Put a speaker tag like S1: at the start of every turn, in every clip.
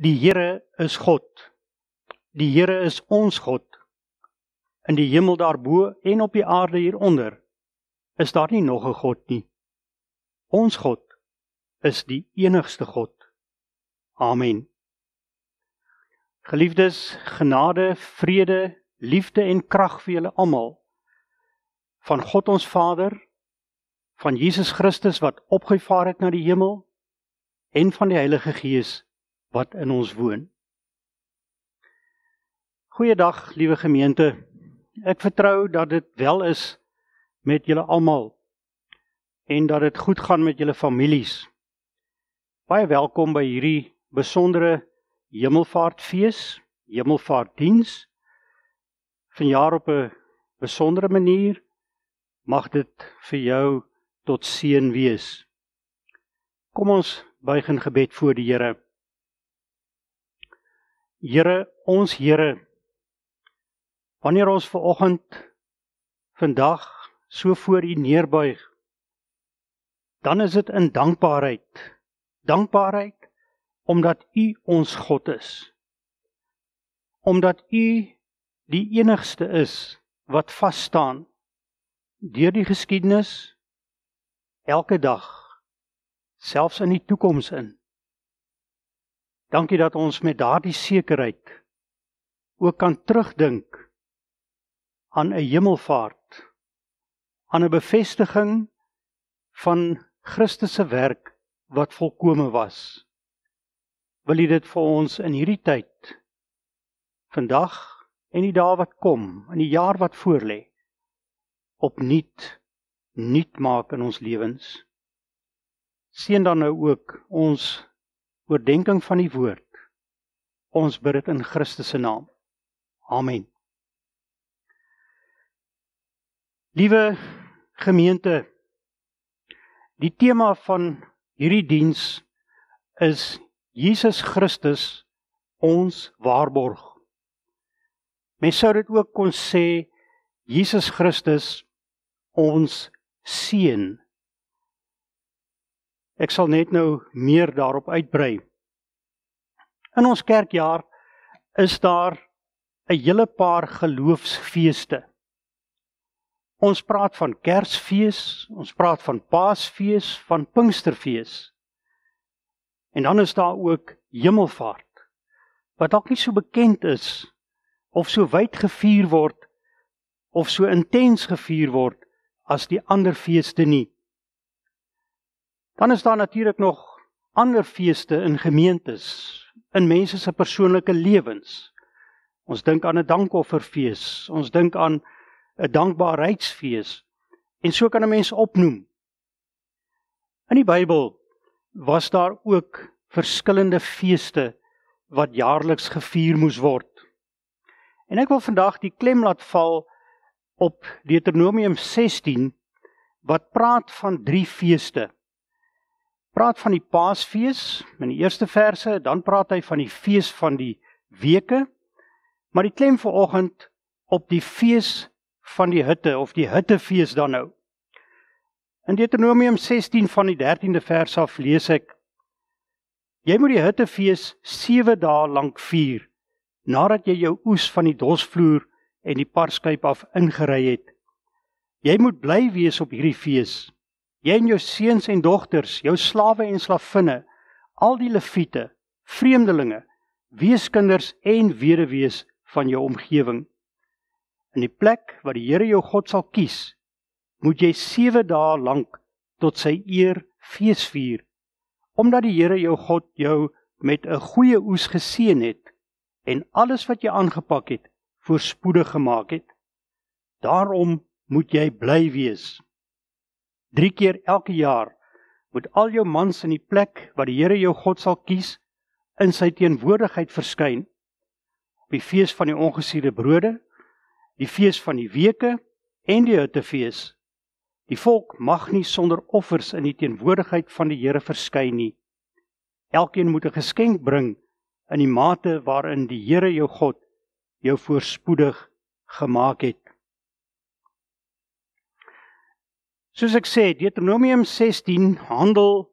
S1: Die Here is God. Die Here is ons God. In die hemel daarbo en op die aarde hieronder is daar nie nog 'n God nie. Ons God is die enigste God. Amen. Geliefdes, genade, vrede, liefde en krag vir julle almal van God ons Vader, van Jesus Christus wat opgevaar het na die hemel en van die Heilige Gees wat in ons woon. Goeiedag, liewe gemeente. Ek vertrou dat dit wel is met julle almal en dat dit goed gaan met julle families. Baie welkom by hierdie besondere Hemelvaartfees, Hemelvaartdiens. Vanjaar op 'n besondere manier mag dit vir jou tot seën wees. Kom ons buig in gebed voor die Here. Here, ons Here, wanneer ons ver oggend vandag so voor U neerbuig, dan is dit in dankbaarheid. Dankbaarheid omdat U ons God is. Omdat U die enigste is wat vas staan deur die geskiedenis elke dag selfs in die toekoms in. Dankie dat ons met daardie sekerheid ook kan terugdink aan 'n hemelvaart, aan 'n bevestiging van Christus se werk wat volkome was. Wil U dit vir ons in hierdie tyd vandag en die dae wat kom, in die jaar wat voorlê, opnuut nuut maak in ons lewens. Seën dan nou ook ons oordeenking van die woord. Ons bid dit in Christus se naam. Amen. Liewe gemeente, die tema van hierdie diens is Jesus Christus ons waarborg. Mens sou dit ook kon sê Jesus Christus ons seën. Ek sal net nou meer daarop uitbrei. In ons kerkjaar is daar 'n hele paar geloofsfeeste. Ons praat van Kersfees, ons praat van Paasfees, van Pinksterfees. En dan is daar ook Hemelvaart wat dalk nie so bekend is of so wyd gevier word of so intens gevier word as die ander feeste nie. Dan is daar natuurlik nog ander feeste in gemeentes, in mense se persoonlike lewens. Ons dink aan 'n dankofferfees, ons dink aan 'n dankbaarheidsfees en so kan 'n mens opnoem. In die Bybel was daar ook verskillende feeste wat jaarliks gevier moes word. En ek wil vandag die klem laat val op Deuteronomium 16 wat praat van drie feeste. Praat van die Paasfees in die eerste verse, dan praat hy van die fees van die weke. Maar die klem vanoggend op die fees van die hitte of die hittefees dan nou. In Deuteronomium 16 van die 13de vers af lees ek: Jy moet die hittefees 7 dae lank vier nadat jy jou oes van die dosvloer en die parskyp af ingery het. Jy moet bly wees op hierdie fees. Jy en jou seuns en dogters, jou slawe en slavinne, al die leviete, vreemdelinge, weeskinders en weduwees van jou omgewing. In die plek wat die Here jou God sal kies, moet jy 7 dae lank tot sy eer fees vier, omdat die Here jou God jou met 'n goeie oes geseën het en alles wat jy aangepak het voorspoedig gemaak het. Daarom moet jy bly wees. 3 keer elke jaar moet al jou mans in die plek wat die Here jou God sal kies in sy teenwoordigheid verskyn. Op die fees van die ongesierde brode, die fees van die weke en die hittefees. Die volk mag nie sonder offers in die teenwoordigheid van die Here verskyn nie. Elkeen moet 'n geskenk bring in die mate waarin die Here jou God jou voorspoedig gemaak het. Soos ek sê, Deuteronomium 16 handel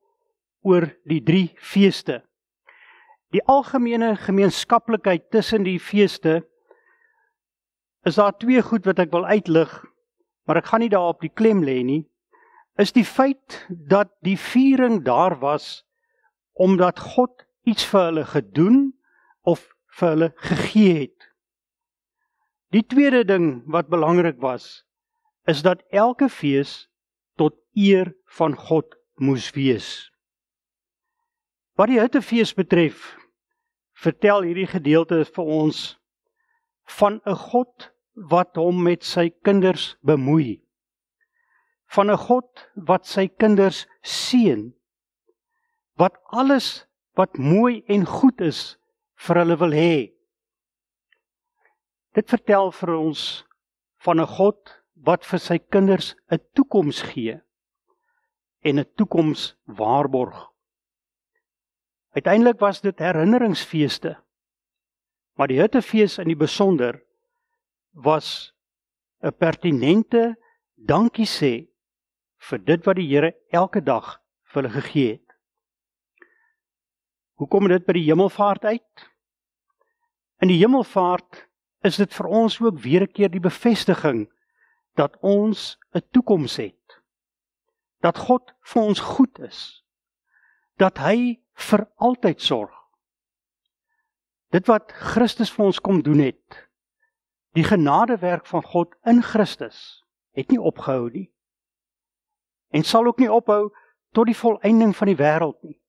S1: oor die drie feeste. Die algemene gemeenskaplikheid tussen die feeste is daar twee goed wat ek wil uitlig, maar ek gaan nie daarop die klem lê nie. Is die feit dat die viering daar was omdat God iets vir hulle gedoen of vir hulle gegee het. Die tweede ding wat belangrik was, is dat elke fees eer van God moes wees. Wat die Hittefees betref, vertel hierdie gedeelte vir ons van 'n God wat hom met sy kinders bemoei. Van 'n God wat sy kinders seën. Wat alles wat mooi en goed is vir hulle wil hê. Dit vertel vir ons van 'n God wat vir sy kinders 'n toekoms gee en 'n toekoms waarborg. Uiteindelik was dit herinneringsfeeste. Maar die Hittefees in die besonder was 'n pertinente dankie sê vir dit wat die Here elke dag vir hulle gegee het. Hoe kom dit by die hemelvaart uit? In die hemelvaart is dit vir ons ook weer 'n keer die bevestiging dat ons 'n toekoms het. Dat God vir ons goed is. Dat hy vir altyd sorg. Dit wat Christus vir ons kom doen het. Die genadewerk van God in Christus het nie opgehou nie. En sal ook nie ophou tot die volëinding van die wêreld nie.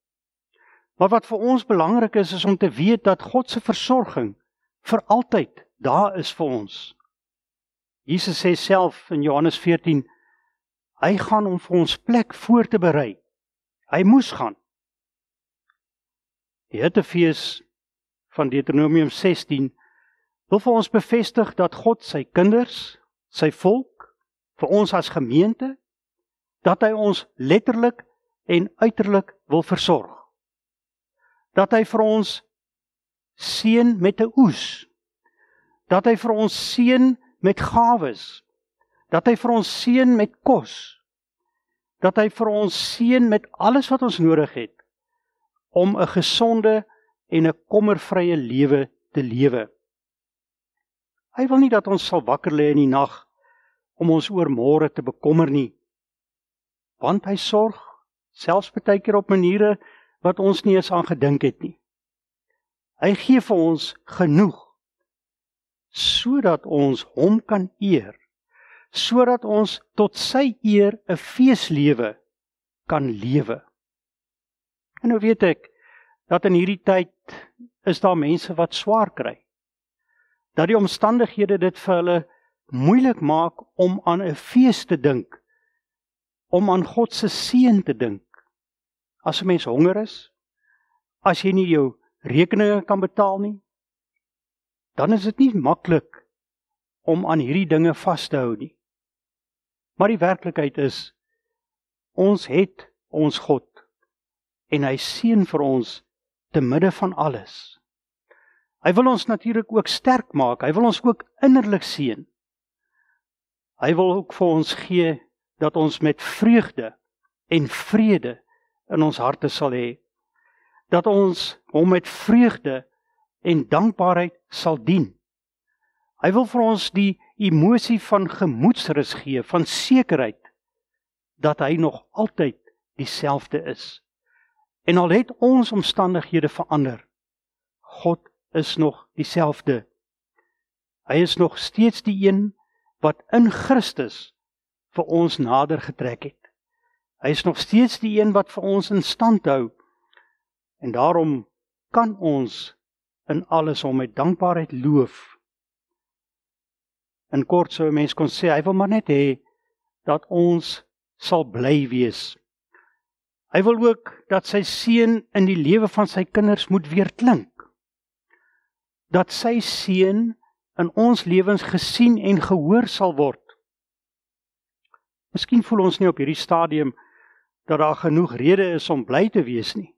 S1: Maar wat vir ons belangrik is is om te weet dat God se versorging vir altyd daar is vir ons. Jesus sê self in Johannes 14 hy gaan om vir ons plek voor te berei. Hy moes gaan. Die Hittefees van Deuteronomium 16 wil vir ons bevestig dat God sy kinders, sy volk, vir ons as gemeente dat hy ons letterlik en uiterlik wil versorg dat hy vir ons seën met 'n oes. Dat hy vir ons seën met gawes. Dat hy vir ons seën met kos. Dat hy vir ons seën met alles wat ons nodig het om 'n gesonde en 'n kommervrye lewe te lewe. Hy wil nie dat ons sal wakker lê in die nag om ons oor môre te bekommer nie. Want hy sorg selfs baie keer op maniere wat ons nie eens aan gedink het nie. Hy gee vir ons genoeg sodat ons hom kan eer, sodat ons tot sy eer 'n feeslewe kan lewe. En nou weet ek dat in hierdie tyd is daar mense wat swaar kry. Dat die omstandighede dit vir hulle moeilik maak om aan 'n fees te dink, om aan God se seën te dink. As 'n mens honger is, as jy nie jou rekeninge kan betaal nie, dan is dit nie maklik om aan hierdie dinge vas te hou nie. Maar die werklikheid is ons het ons God en hy seën vir ons te midde van alles. Hy wil ons natuurlik ook sterk maak. Hy wil ons ook innerlik seën. Hy wil ook vir ons gee dat ons met vreugde en vrede in ons harte sal hê dat ons hom met vreugde en dankbaarheid sal dien. Hy wil vir ons die emosie van gemoedsrus gee, van sekerheid dat hy nog altyd dieselfde is. En al het ons omstandighede verander, God is nog dieselfde. Hy is nog steeds die een wat in Christus vir ons nader getrek het. Hy is nog steeds die een wat vir ons in stand hou. En daarom kan ons in alles hom met dankbaarheid loof. In kort sou 'n mens kon sê hy wil maar net hê dat ons sal bly wees. Hy wil ook dat sy seën in die lewe van sy kinders moet weer klink. Dat sy seën in ons lewens gesien en gehoor sal word. Miskien voel ons nie op hierdie stadium dat daar genoeg rede is om bly te wees nie.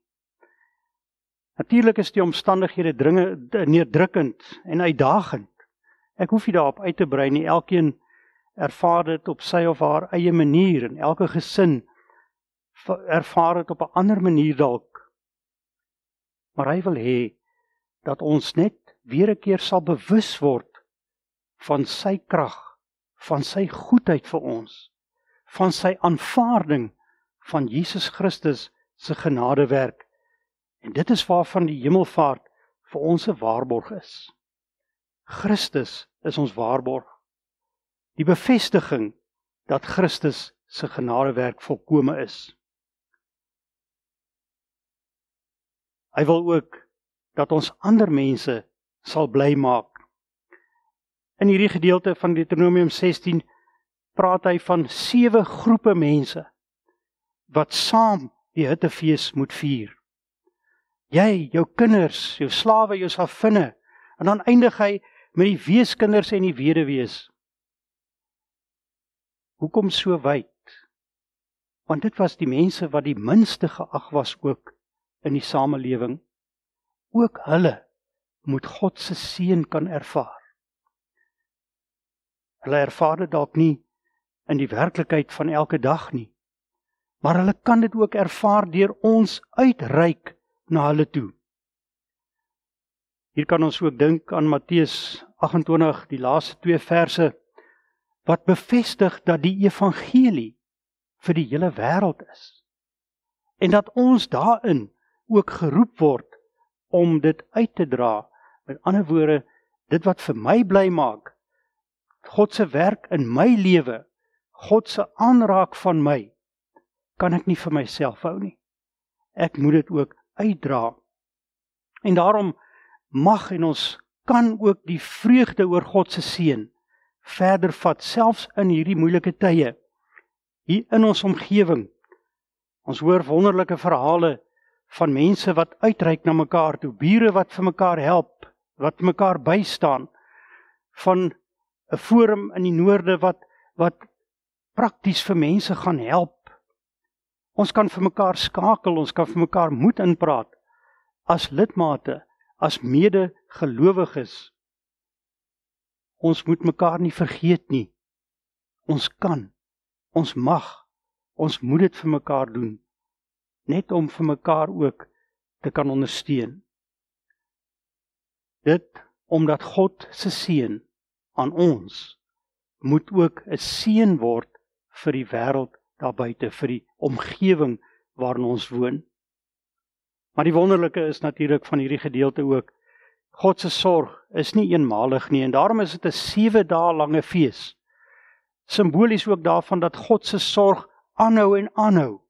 S1: Natuurlik is die omstandighede dringend neerdrukkend en uitdagend. Ek hoef nie daarop uit te brei nie. Elkeen ervaar dit op sy of haar eie manier en elke gesin ervaar dit op 'n ander manier dalk. Maar hy wil hê dat ons net weer 'n keer sal bewus word van sy krag, van sy goedheid vir ons, van sy aanvaarding van Jesus Christus se genadewerk. En dit is waarvan die hemelvaart vir ons 'n waarborg is. Christus is ons waarborg. Die bevestiging dat Christus se genadewerk volkome is. Hy wil ook dat ons ander mense sal bly maak. In hierdie gedeelte van Deuteronomium 16 praat hy van sewe groepe mense wat saam die hittefees moet vier. Jy, jou kinders, jou slawe, jou slavinne en dan eindig hy met die weeskinders en die weduwees. Hoekom so wyd? Want dit was die mense wat die minste geag was ook in die samelewing. Ook hulle moet God se seën kan ervaar. Hulle ervaar dit dalk nie in die werklikheid van elke dag nie. Maar hulle kan dit ook ervaar deur ons uitreik na hulle toe. Hier kan ons ook dink aan Matteus 28, die laaste 2 verse wat bevestig dat die evangelie vir die hele wêreld is. En dat ons daarin ook geroep word om dit uit te dra Met ander woorde, dit wat vir my bly maak, God se werk in my lewe, God se aanraak van my, kan ek nie vir myself hou nie. Ek moet dit ook uitdra. En daarom mag en ons kan ook die vreugde oor God se seën verder vat selfs in hierdie moeilike tye hier in ons omgewing. Ons hoor wonderlike verhale van mense wat uitreik na mekaar toe, bure wat vir mekaar help, wat mekaar bystaan van 'n forum in die noorde wat wat prakties vir mense gaan help. Ons kan vir mekaar skakel, ons kan vir mekaar moed inpraat as lidmate, as medegelowiges. Ons moet mekaar nie vergeet nie. Ons kan, ons mag, ons moet dit vir mekaar doen net om vir mekaar ook te kan ondersteun. Dit omdat God se seën aan ons moet ook 'n seën word vir die wêreld daar buite, vir die omgewing waarin ons woon. Maar die wonderlike is natuurlik van hierdie gedeelte ook God se sorg is nie eenmalig nie en daarom is dit 'n 7 dae lange fees. Simbolies ook daarvan dat God se sorg aanhou en aanhou.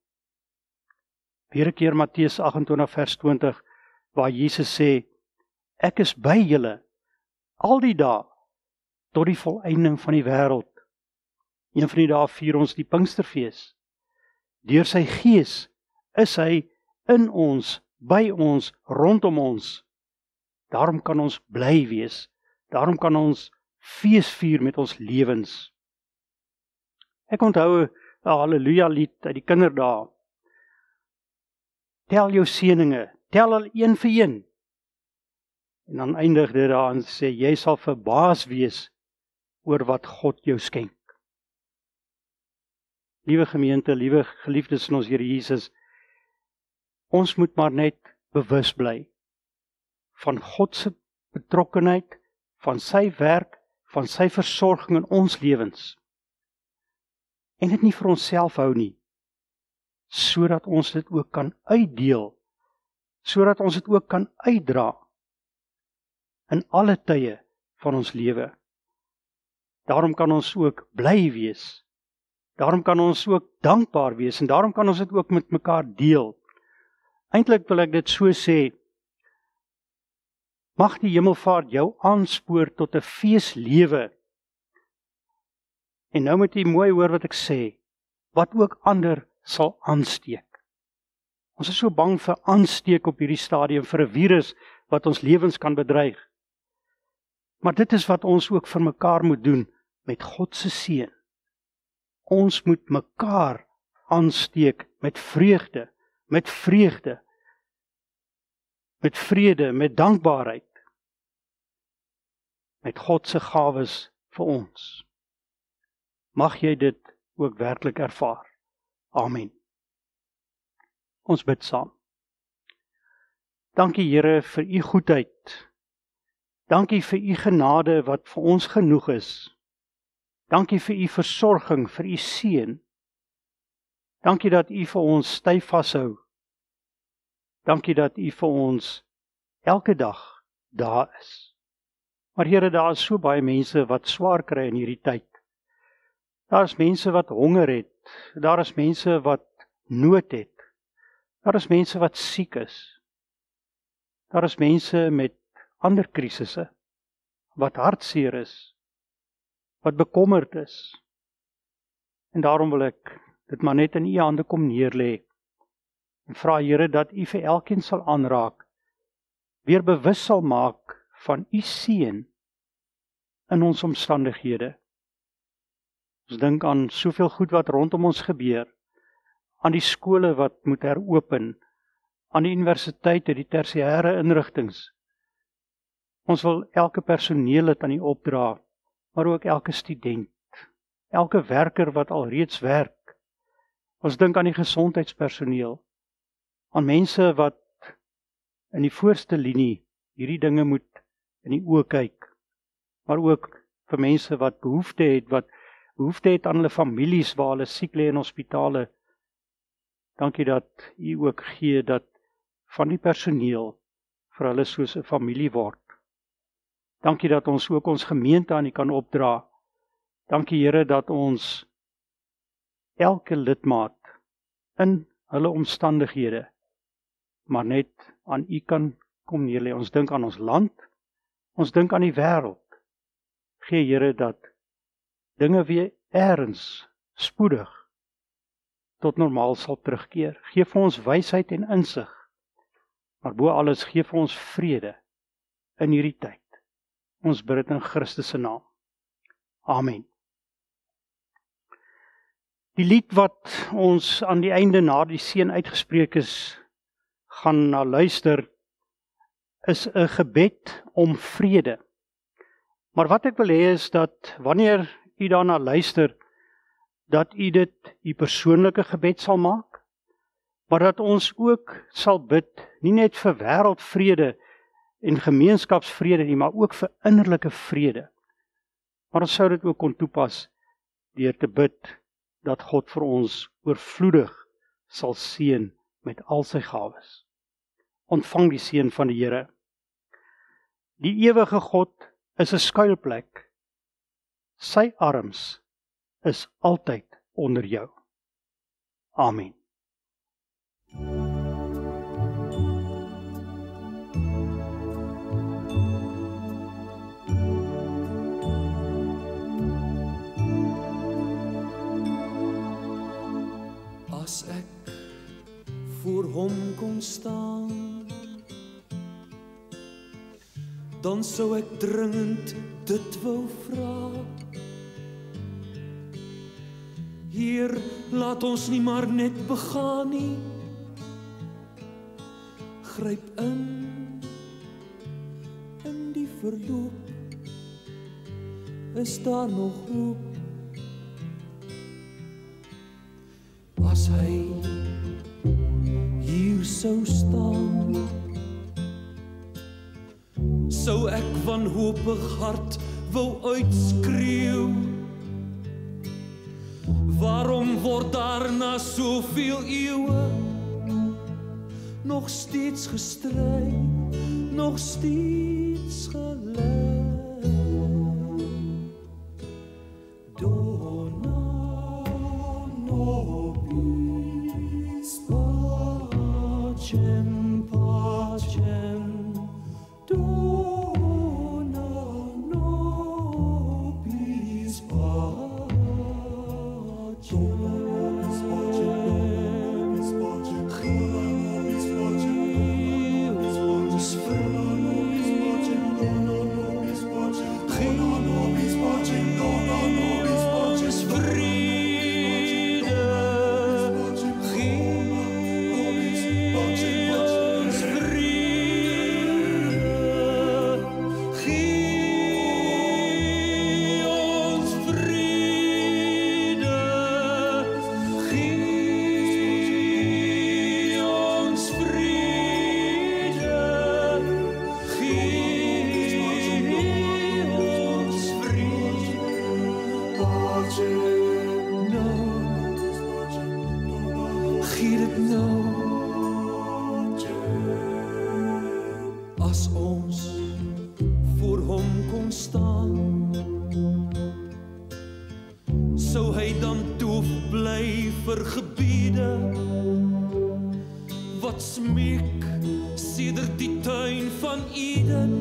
S1: Weer 'n keer Matteus 28 vers 20 waar Jesus sê Ek is by julle al die dae tot die volëinding van die wêreld. Een van die dae vier ons die Pinksterfees. Deur sy Gees is hy in ons, by ons, rondom ons. Daarom kan ons bly wees. Daarom kan ons fees vier met ons lewens. Ek onthou 'n haleluja lied uit die kinderdae. Tel jou seëninge, tel al een vir een. En dan eindig dit daarin sê jy sal verbaas wees oor wat God jou skenk. Liewe gemeente, liewe geliefdes in ons Here Jesus, ons moet maar net bewus bly van God se betrokkenheid, van sy werk, van sy versorging in ons lewens. En dit nie vir onsself hou nie, sodat ons dit ook kan uitdeel, sodat ons dit ook kan uitdra in alle tye van ons lewe. Daarom kan ons ook bly wees. Daarom kan ons ook dankbaar wees en daarom kan ons dit ook met mekaar deel. Eintlik wil ek dit so sê. Mag die hemelvaart jou aanspoor tot 'n feeslewe. En nou moet jy mooi hoor wat ek sê, wat ook ander sal aansteek. Ons is so bang vir aansteek op hierdie stadium vir 'n virus wat ons lewens kan bedreig. Maar dit is wat ons ook vir mekaar moet doen met God se seën. Ons moet mekaar aansteek met vreugde, met vreugde. Met vrede, met dankbaarheid. Met God se gawes vir ons. Mag jy dit ook werklik ervaar. Amen. Ons bid saam. Dankie Here vir u goedheid. Dankie vir u genade wat vir ons genoeg is. Dankie vir u versorging, vir u seën. Dankie dat u vir ons styf vashou. Dankie dat u vir ons elke dag daar is. Maar Here, daar is so baie mense wat swaar kry in hierdie tyd. Daar is mense wat honger het. Daar is mense wat nood het. Daar is mense wat siek is. Daar is mense met ander krisisse wat hartseer is, wat bekommerd is. En daarom wil ek dit maar net in u hande kom neerlê. En vra Here dat u vir elkeen sal aanraak, weer bewus sal maak van u seën in ons omstandighede. Ons dink aan soveel goed wat rondom ons gebeur, aan die skole wat moet heropen, aan die universiteite, die tersiêre inrigtinge. Ons wil elke personeel dit aan U opdra, maar ook elke student, elke werker wat al reeds werk. Ons dink aan die gesondheidspersoneel, aan mense wat in die voorste linie hierdie dinge moet in die oë kyk, maar ook vir mense wat behoefte het wat behoefte het aan hulle families waar hulle siek lê in hospitale. Dankie dat U ook gee dat van die personeel vir hulle soos 'n familie word. Dankie dat ons ook ons gemeente aan U kan opdra. Dankie Here dat ons elke lidmaat in hulle omstandighede maar net aan U kan kom neerlê. Ons dink aan ons land. Ons dink aan die wêreld. Gee Here dat dinge weer eers spoedig tot normaal sal terugkeer. Gee vir ons wysheid en insig Maar bo alles gee vir ons vrede in hierdie tyd. Ons bid dit in Christus se naam. Amen. Die lied wat ons aan die einde na die seën uitgespreek is gaan na luister is 'n gebed om vrede. Maar wat ek wil hê is dat wanneer u daarna luister dat u dit u persoonlike gebed sal maak maar dat ons ook sal bid nie net vir wêreldvrede en gemeenskapsvrede nie, maar ook vir innerlike vrede. Maar ons sou dit ook kon toepas deur te bid dat God vir ons oorvloedig sal seën met al sy gawes. Ontvang die seën van die Here. Die ewige God is 'n skuilplek. Sy arms is altyd onder jou. Amen.
S2: As voor hom kon staan dan sou ek dringend dit wou vra Hier laat ons nie maar net begaan nie. Gryp in in die verloop. Is daar nog hoop? As hy sou staan sou ek van hoopig hart wou uitskreeu Waarom word daar na soveel eeue nog steeds gestry, nog steeds gelei? Rio. As ons voor hom kon staan, sou hy dan doof bly vir gebiede wat smeek sedert die tuin van Eden.